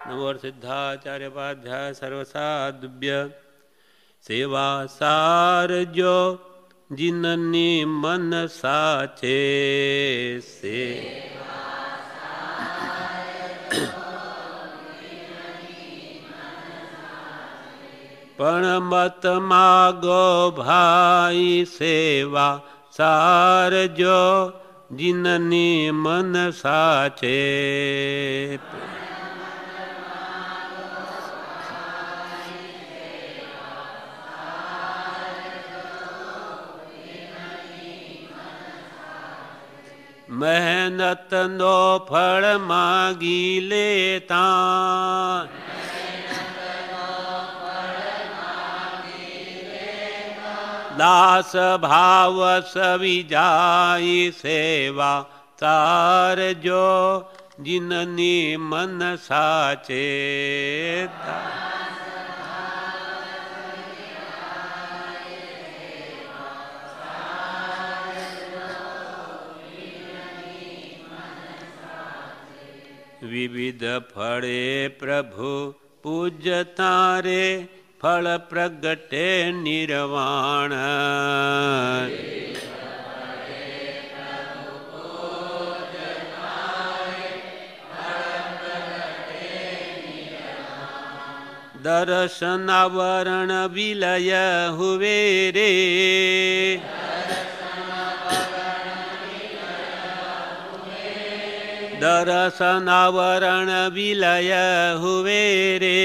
नमो सिद्धाचार्यपाध्याय सर्वसाधुभ्य सेवा सार जो जिननी मन साचे से पण मत मागो भाई सेवा सार जो जिननी मन साचे मेहनत नो फल मांगी लेता। दास भाव सवि जाई सेवा तार जो जिननी मन साचेता विविध फले प्रभु पूज्य तारे फल प्रगटे निर्वाण। दर्शनावरण विलय हुवे रे। दर्शनावरण विलय हुए रे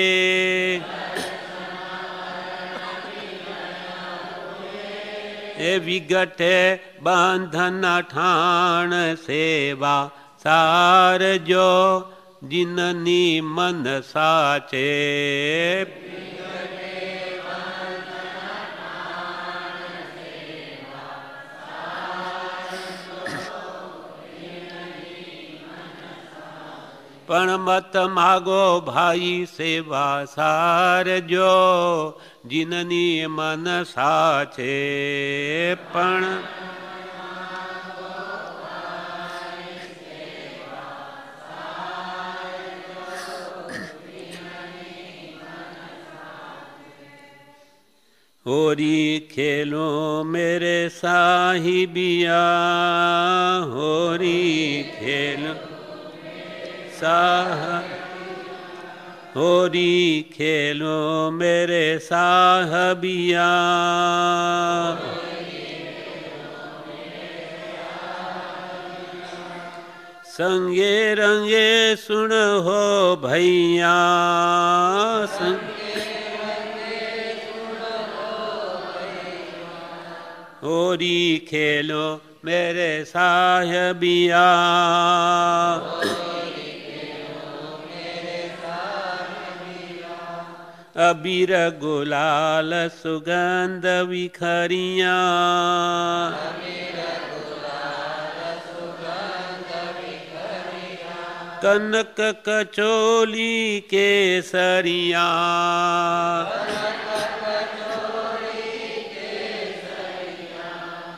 ए विगटे बंधन ठाण सेवा सार जो जिननी मन साचे। पण मत मागो भाई सेवा सार जो, जिननी मन साचे पण। होरी खेलो मेरे साहिबिया होरी खेलो। साह। होरी खेलो मेरे साहबिया संगे रंगे सुन हो भैया। होरी खेलो मेरे साहबिया अबीर गुलाल सुगंध विखरिया। कनक कचोली केसरिया।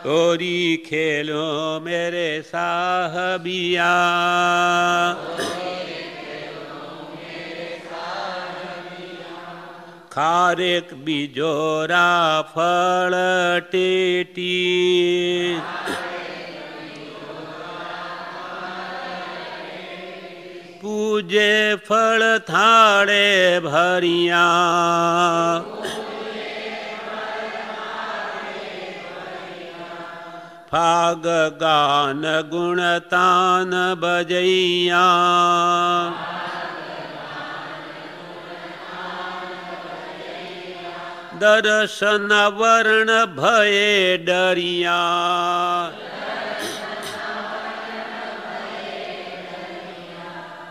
होरी खेलो मेरे साहबिया। ખારેક બીજોરા ફળ ટેટી પૂજે ફળ થાળે ભરિયા ફાગ ગાન ગુણતાન બજૈયા दर्शन वर्ण भये डरिया।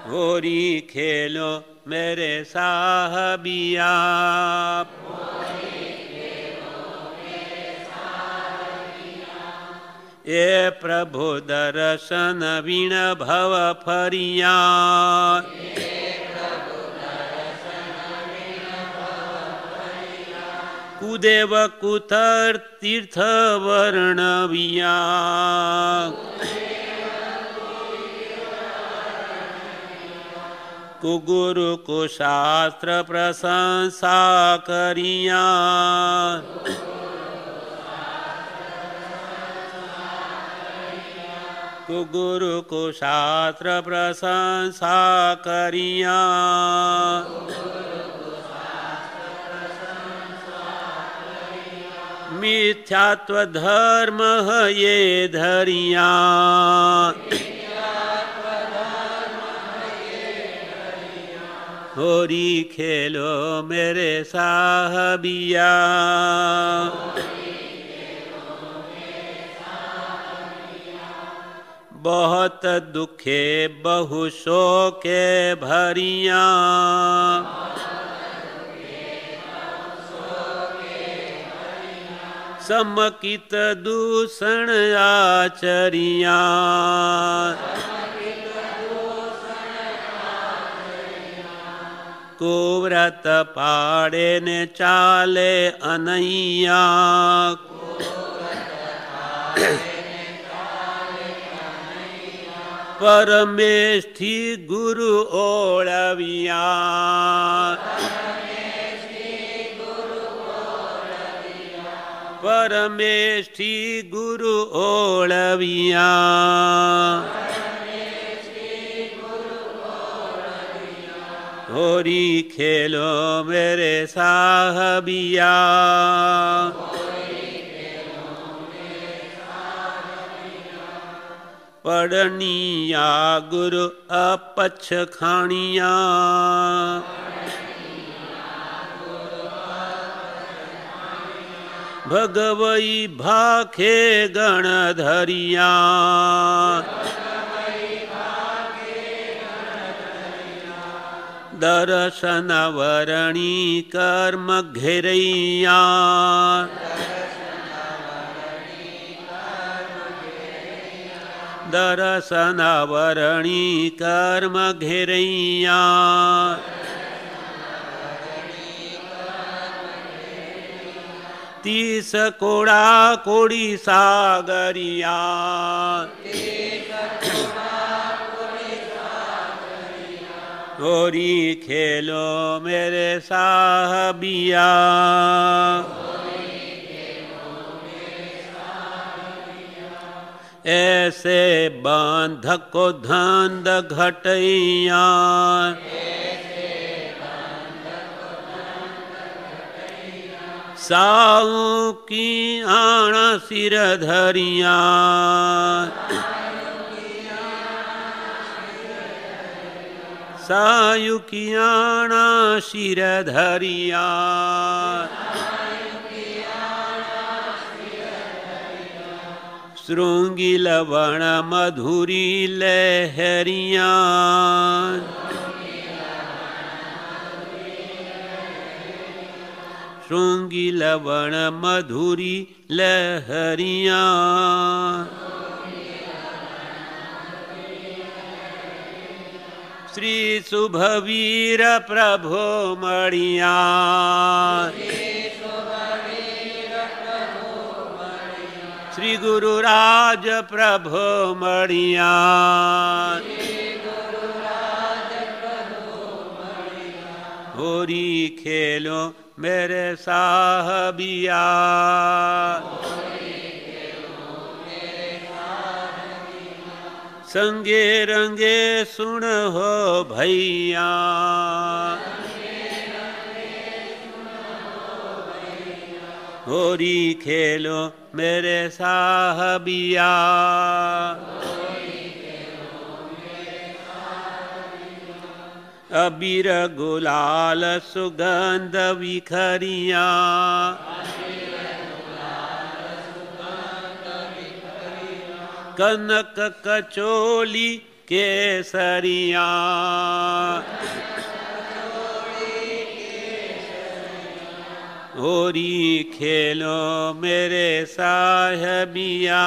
होरी खेलो मेरे साहबिया ये प्रभु दर्शन वीण भव फरिया। प्रभुदेव कुतर तीर्थ वर्णविया कुगुरु को शास्त्र प्रशंसा करिया। गुरु को शास्त्र प्रशंसा करिया। मिथ्यात्व धर्म ये धरिया। होरी खेलो मेरे साहबिया बहुत दुखे बहु शोके भरिया। समकित दूषण आचरिया। को व्रत पाड़े ने चाले अनैया। परमेष्ठी गुरु ओळविया। परमेष्ठी गुरु ओळविया। होरी खेलो मेरे साहबिया। पढ़निया गुरु अपछ खानिया भगवई भाखे गण धरिया दर्शन वरणी कर्म घेरैया। दर्शन वरणी कर्म घेरैया। तीस कोड़ा कोड़ी सागरिया। खेलो मेरे साहबिया ऐसे बाँध को धंध घटैया साऊ की आण सिर धरिया। सायु की आण सिर धरिया। श्रृंगी लवण मधुरी लहरिया। श्रृंगी लवण मधुरी लहरिया। श्री शुभवीर प्रभो मणिया। श्री गुरुराज प्रभो मणिया। होरी खेलो मेरे साहबिया संगे रंगे सुन हो भैया। होरी खेलो मेरे साहबिया अबीर गुलाल सुगंध विखरिया। कनक कचोली केसरिया। होरी खेलो मेरे साहबिया।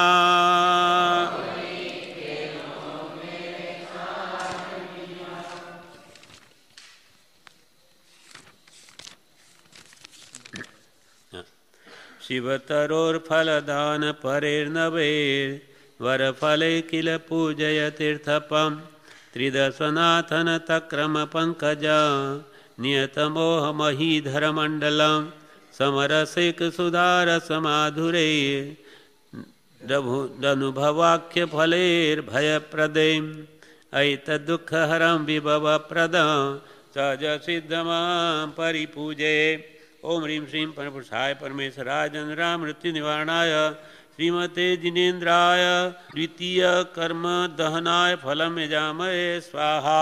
शिवतरोर्फलदान परेर्नवेर् वरफले किल पूजय तीर्थपं। त्रिदशनाथन तक्रम पंकज। नियतमोहमहीधरमण्डलं समरसिकसुधारसमाधुरे दनुभवाख्यफलेर्भयप्रदेम् ऐतदुःखहरं विभवप्रद। सहजसिद्धमां परिपूजे। ॐ ह्रीं श्रीं परमपुरुषाय परमेश्वराय निवारणाय श्रीमते जिनेन्द्राय द्वितीय कर्म दहनाय फलम यजामये स्वाहा।